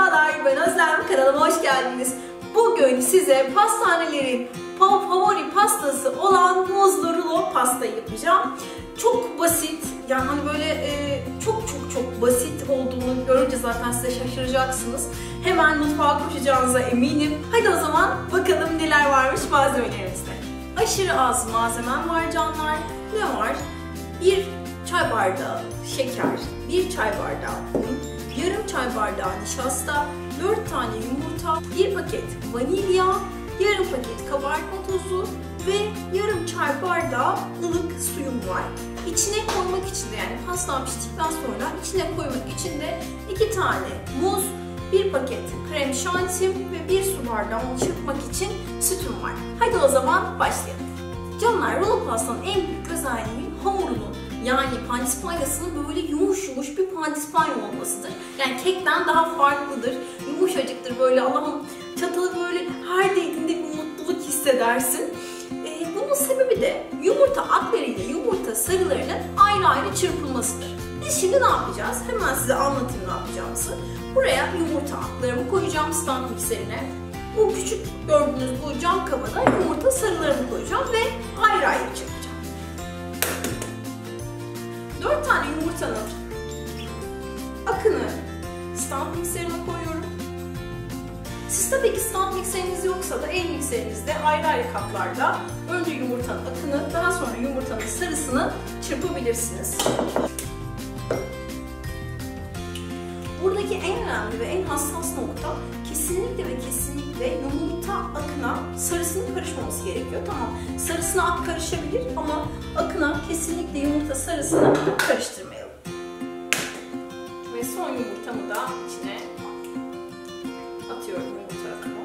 Merhabalar ben Özlem kanalıma hoş geldiniz. Bugün size pastanelerin favori pastası olan muzlu rulo pastayı yapacağım. Çok basit yani hani böyle e, çok çok çok basit olduğunu görünce zaten size şaşıracaksınız. Hemen mutfağa koşacağınıza eminim. Hadi o zaman bakalım neler varmış malzemelerimizde. Aşırı az malzemem var canlar. Ne var? Bir çay bardağı şeker, bir çay bardağı yarım çay bardağı nişasta, 4 tane yumurta, 1 paket vanilya, yarım paket kabartma tozu ve yarım çay bardağı ılık suyum var. İçine koymak için de yani pastam piştikten sonra içine koymak için de 2 tane muz, 1 paket krem şantim ve 1 su bardağı çırpmak için sütüm var. Hadi o zaman başlayalım. Canlar rulo pastanın en büyük özelliği hamurunun yani pandispanyasının böyle yumuş yumuş bir pandispanya olmasıdır. Yani kekten daha farklıdır. Yumuşacıktır böyle Allah'ım çatalı böyle her değdiğinde bir mutluluk hissedersin. Ee, bunun sebebi de yumurta aklarıyla yumurta sarılarının ayrı ayrı çırpılmasıdır. Biz şimdi ne yapacağız? Hemen size anlatayım ne yapacağımızı. Buraya yumurta aklarımı koyacağım stand mikserine. Bu küçük gördüğünüz bu cam kabada yumurta sarılarımı koyacağım ve ayrı ayrı çırpacağım. 4 tane yumurtanın akını stand mikserine koyuyorum. Siz tabii ki stand mikseriniz yoksa da el mikserinizde ayrı ayrı kaplarda önce yumurtanın akını daha sonra yumurtanın sarısını çırpabilirsiniz. Önemli ve en hassas nokta kesinlikle ve kesinlikle yumurta akına sarısının karışmaması gerekiyor. Tamam sarısına ak karışabilir ama akına kesinlikle yumurta sarısını karıştırmayalım. Ve son yumurtamı da içine atıyorum yumurta akını.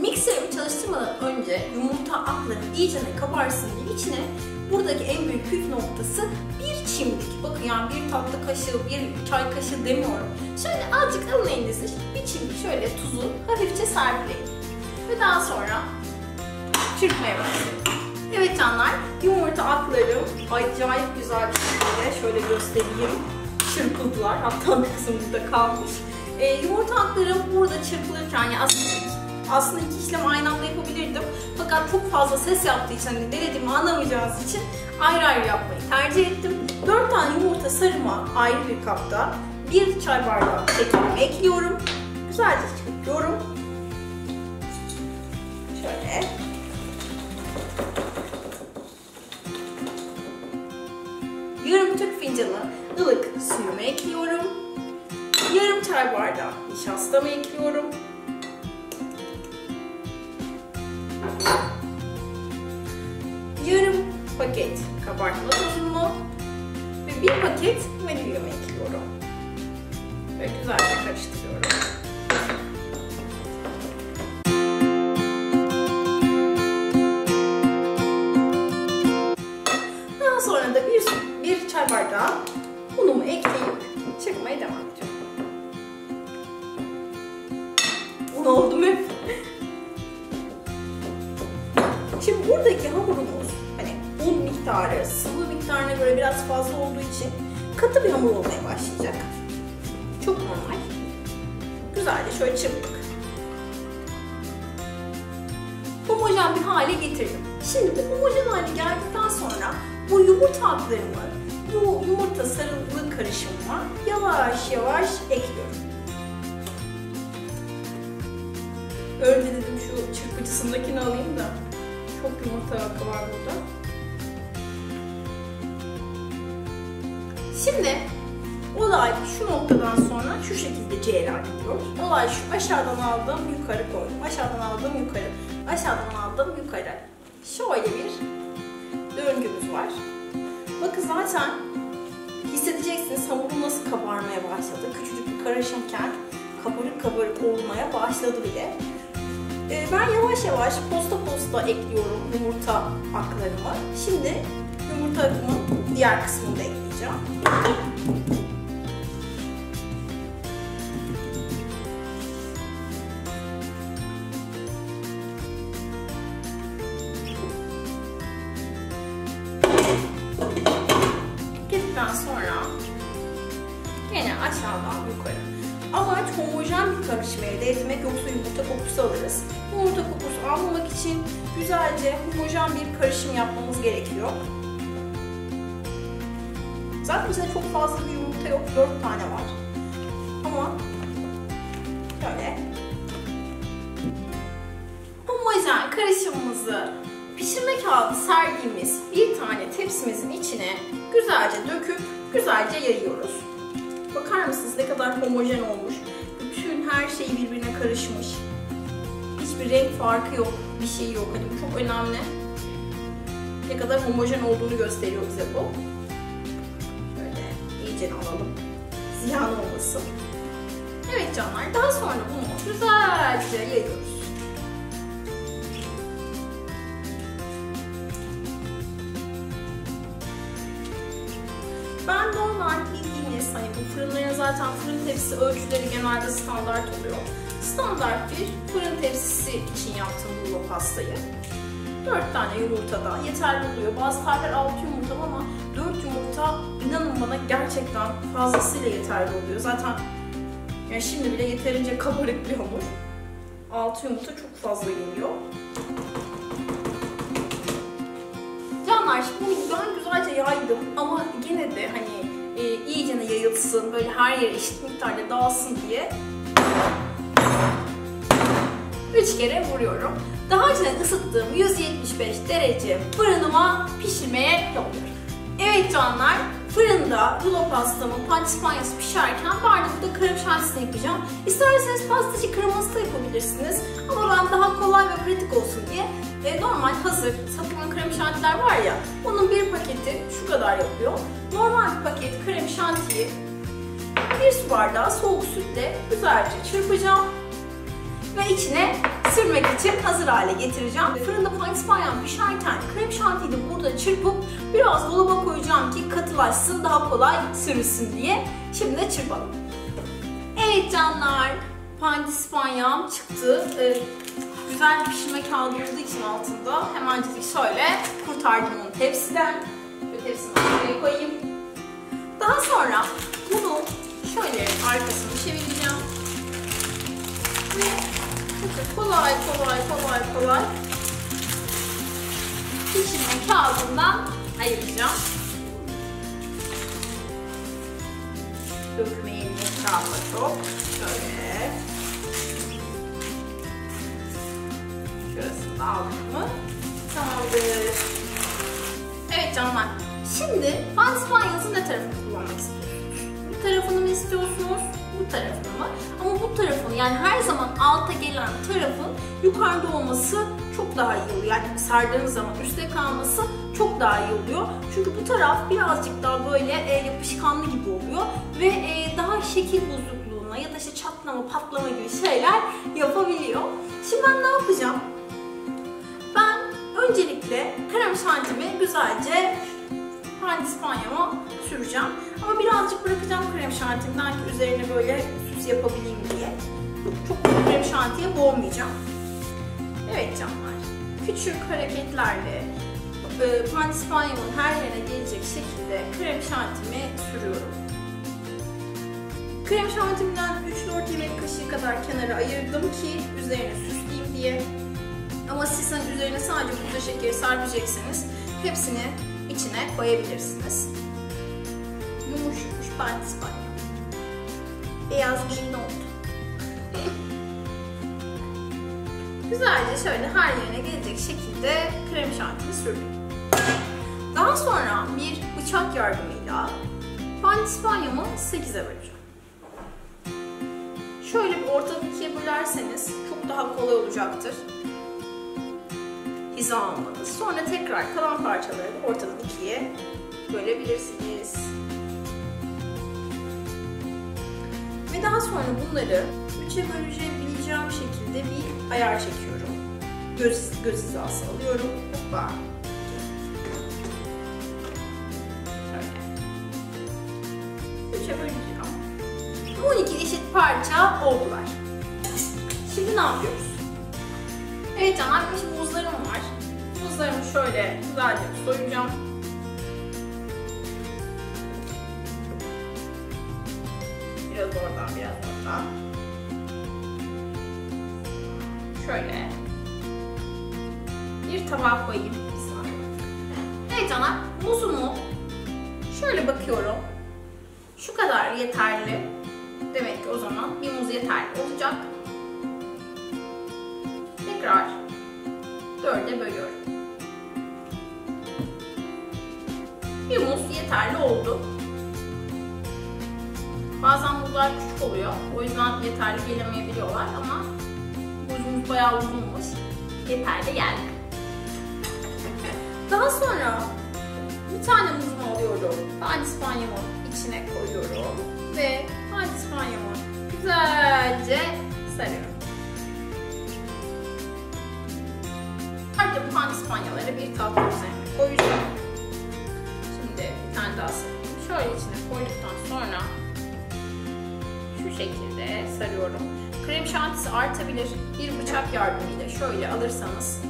Mikserimi çalıştırmadan önce yumurta akları iyice kabarsın diye içine buradaki en büyük püf noktası bir çimdik. Bakın yani bir tatlı kaşığı, bir çay kaşığı demiyorum. Şöyle azıcık alın elinize bir çimdik şöyle tuzu hafifçe serpileyin. Ve daha sonra çırpmaya başlayın. Evet canlar, yumurta aklarım acayip güzel bir şekilde şöyle göstereyim. Çırpıldılar. Hatta bir kısım burada kalmış. E, yumurta aklarım burada çırpılırken yani aslında aslında iki işlem aynı anda yapabilirdim. Fakat çok fazla ses yaptığı için, hani denediğimi anlamayacağınız için ayrı ayrı yapmayı tercih ettim. 4 tane yumurta sarıma ayrı bir kapta bir çay bardağı şekerimi ekliyorum. Güzelce çırpıyorum. Şöyle. Yarım Türk fincanı ılık suyumu ekliyorum. Yarım çay bardağı nişastamı ekliyorum. Paket kabartma tozumu ve bir paket vanilyamı ekliyorum. Ve güzelce karıştırıyorum. Daha sonra da bir, bir çay bardağı unumu ekleyip çırpmaya devam ediyorum. Un oldu mu? Şimdi buradaki hamurumuz un miktarı sıvı miktarına göre biraz fazla olduğu için katı bir hamur olmaya başlayacak. Çok normal. Güzelce şöyle çırptık. Homojen bir hale getirdim. Şimdi bu homojen hale geldikten sonra bu yumurta haplarımı, bu yumurta sarılı karışımıma yavaş yavaş ekliyorum. Önce dedim şu çırpıcısındakini alayım da çok yumurta akı var burada. Şimdi olay şu noktadan sonra şu şekilde cereyan ediyor. Olay şu aşağıdan aldım yukarı koydum. Aşağıdan aldım yukarı. Aşağıdan aldım yukarı. Şöyle bir döngümüz var. Bakın zaten hissedeceksiniz hamurun nasıl kabarmaya başladı. Küçücük bir karışımken kabarık kabarık olmaya başladı bile. Ben yavaş yavaş posta posta ekliyorum yumurta aklarımı. Şimdi yumurta akımın diğer kısmını Ekledikten sonra gene aşağıdan yukarı. Amaç homojen bir karışım elde etmek yoksa yumurta kokusu alırız. Yumurta kokusu almamak için güzelce homojen bir karışım yapmamız gerekiyor. Zaten içinde çok fazla bir yumurta yok. 4 tane var. Ama şöyle homojen karışımımızı pişirme kağıdı serdiğimiz bir tane tepsimizin içine güzelce döküp güzelce yayıyoruz. Bakar mısınız ne kadar homojen olmuş. Bütün her şey birbirine karışmış. Hiçbir renk farkı yok, bir şey yok. Hani bu çok önemli. Ne kadar homojen olduğunu gösteriyor bize bu. İyice alalım. Ziyan olmasın. Evet canlar, daha sonra bunu güzelce yayıyoruz. Ben normal bildiğiniz hani bu fırınların zaten fırın tepsisi ölçüleri genelde standart oluyor. Standart bir fırın tepsisi için yaptım bu pastayı. 4 tane yumurta da yeterli oluyor. Bazı tarifler 6 yumurta ama 4 yumurta inanın bana gerçekten fazlasıyla yeterli oluyor. Zaten yani şimdi bile yeterince kabarık bir hamur. 6 yumurta çok fazla geliyor. Canlar şimdi bunu ben güzelce yaydım ama gene de hani e, iyicene yayılsın, böyle her yere eşit miktarda dağılsın diye 3 kere vuruyorum. Daha önce ısıttığım 175 derece fırınıma pişirmeye yolluyorum. Evet canlar, fırında rulo pastamın pandispanyası pişerken burada krem şantisini yapacağım. İsterseniz pastacı kreması da yapabilirsiniz. Ama ben daha kolay ve pratik olsun diye e, normal hazır satılan krem şantiler var ya, onun bir paketi şu kadar yapıyor. Normal bir paket krem şantiyi bir su bardağı soğuk sütle güzelce çırpacağım ve içine sürmek için hazır hale getireceğim. Fırında pandispanyam pişerken krem şantiyi de burada çırpıp biraz dolaba koyacağım ki katılaşsın, daha kolay sürülsün diye. Şimdi de çırpalım. Evet canlar, pandispanyam çıktı. Ee, güzel pişirme kağıdı olduğu için altında hemencik şöyle kurtardım onu tepsiden. Şöyle tepsimi şuraya koyayım. Daha sonra bunu şöyle arkasını çevireceğim. Ve kolay kolay kolay kolay pişirme kağıdından ayıracağım. Dökmeyin etrafa çok. Şöyle. Şurasını aldık mı? Tamamdır. Evet canlar. Şimdi pandispanyasının ne tarafını kullanmak istiyorsunuz? Bu tarafını mı istiyorsunuz? Bu tarafını mı? Ama bu tarafın yani her zaman alta gelen tarafın yukarıda olması çok daha iyi oluyor. Yani sardığınız zaman üstte kalması çok daha iyi oluyor. Çünkü bu taraf birazcık daha böyle e, yapışkanlı gibi oluyor ve e, daha şekil bozukluğuna ya da işte çatlama, patlama gibi şeyler yapabiliyor. Şimdi ben ne yapacağım? Ben öncelikle krem şantimi güzelce pandispanyama süreceğim. Ama birazcık bırakacağım krem şantimden ki üzerine böyle süs yapabileyim diye. Çok krem şantiye boğmayacağım. Evet canlar. Küçük hareketlerle e, pandispanyamın her yerine gelecek şekilde krem şantimi sürüyorum. Krem şantimden 3-4 yemek kaşığı kadar kenara ayırdım ki üzerine süsleyeyim diye. Ama siz hani üzerine sadece pudra şekeri serpecekseniz hepsini içine koyabilirsiniz. Yumuşmuş pandispanya. Beyaz gelin oldu. Güzelce şöyle her yerine gelecek şekilde krem şantimi sürdüm. Daha sonra bir bıçak yardımıyla pandispanyamı 8'e böleceğim. Şöyle bir ortadan ikiye bölerseniz çok daha kolay olacaktır hizalanmadı. Sonra tekrar kalan parçaları ortadan ikiye bölebilirsiniz. Daha sonra bunları üçe bölebileceğim şekilde bir ayar çekiyorum. Göz, göz hizası alıyorum. Hoppa. Şöyle. Üçe böleceğim. 12 eşit parça oldular. Şimdi ne yapıyoruz? Evet canlar, şimdi muzlarım var. Muzlarımı şöyle güzelce soyacağım. Biraz oradan. Şöyle. Bir tabağa koyayım. Bir saniye. Evet canlar muzumu şöyle bakıyorum. Şu kadar yeterli. Demek ki o zaman bir muz yeterli olacak. Tekrar dörde bölüyorum. Bir muz yeterli oldu. Bazen muzlar küçük oluyor. O yüzden yeterli gelemeyebiliyorlar ama muzumuz bayağı uzunmuş. Yeterli geldi. Daha sonra bir tane muzumu alıyorum. Pandispanyamı içine koyuyorum. Ve pandispanyamı güzelce sarıyorum. Artık pandispanyaları bir tatlı üzerine koyacağım. Şimdi bir tane daha sarayım. Şöyle içine koyduktan sonra şekilde sarıyorum. Krem şantisi artabilir. Bir bıçak yardımıyla şöyle alırsanız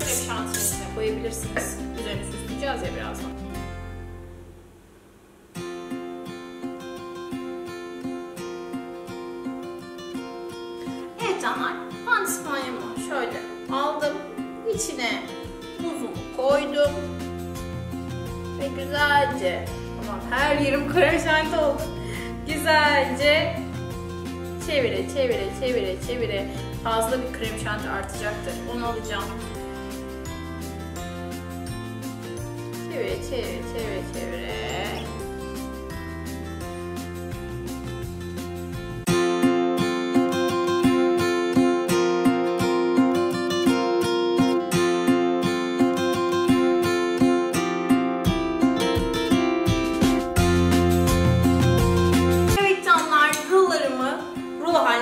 krem şantisini koyabilirsiniz. Üzerini süsleyeceğiz ya birazdan. Güzelce çevire, çevire, çevire, çevire. Fazla bir krem şanti artacaktır. Onu alacağım. Çevire, çevire, çevire, çevire.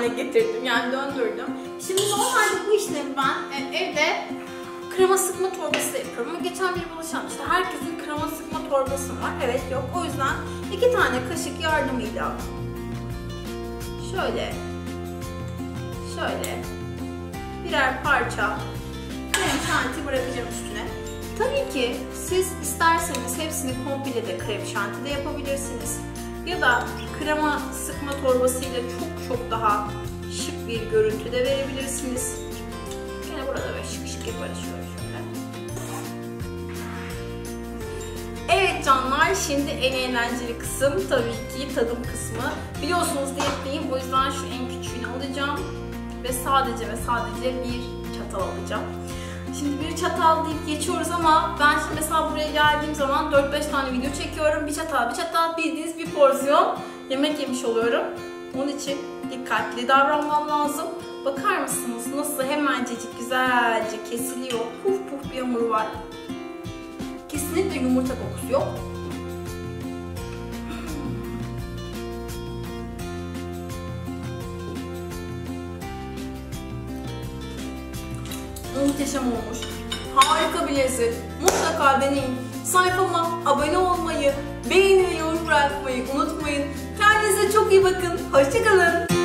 Haline getirdim. Yani döndürdüm. Şimdi normalde bu işlemi ben e, evde krema sıkma torbası yapıyorum. Ama geçen bir bulaşan işte herkesin krema sıkma torbası var. Evet yok. O yüzden iki tane kaşık yardımıyla şöyle şöyle birer parça krem şanti bırakacağım üstüne. Tabii ki siz isterseniz hepsini komple de krem şanti de yapabilirsiniz. Ya da krema sıkma torbasıyla çok çok daha şık bir görüntü de verebilirsiniz. Yine burada böyle şık şık yaparız şöyle şöyle. Evet canlar şimdi en eğlenceli kısım tabii ki tadım kısmı. Biliyorsunuz diyetteyim o yüzden şu en küçüğünü alacağım. Ve sadece ve sadece bir çatal alacağım. Şimdi bir çatal deyip geçiyoruz ama ben şimdi mesela buraya geldiğim zaman 4-5 tane video çekiyorum. Bir çatal bir çatal bildiğiniz bir porsiyon yemek yemiş oluyorum. Onun için dikkatli davranmam lazım. Bakar mısınız nasıl hemencecik güzelce kesiliyor. Puf puf bir hamur var. Kesinlikle yumurta kokusu yok. Muhteşem olmuş. Harika bir lezzet. Mutlaka deneyin. Sayfama abone olmayı, beğeni ve yorum bırakmayı unutmayın. Kendinize çok iyi bakın. Hoşçakalın.